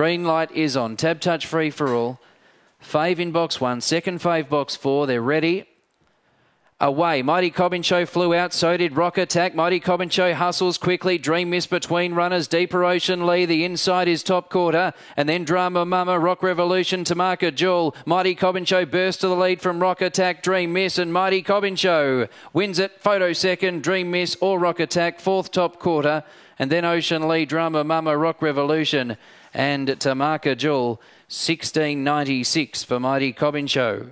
Green light is on. Tab touch free for all. Fave in box one. Second fave box four. They're ready. Away. Mighty Cobbin Show flew out. So did Rock Attack. Mighty Cobbin Show hustles quickly. Dream Miss between runners. Deeper Ocean Lee. The inside is top quarter. And then Drama Mama. Rock Revolution. Tamaka Jewel. Mighty Cobbin Show burst to the lead from Rock Attack. Dream Miss and Mighty Cobbin Show wins it. Photo second. Dream Miss or Rock Attack. Fourth top quarter. And then Ocean Lee. Drama Mama. Rock Revolution. And Tamaka Jewel. 1696 for Mighty Cobbin Show.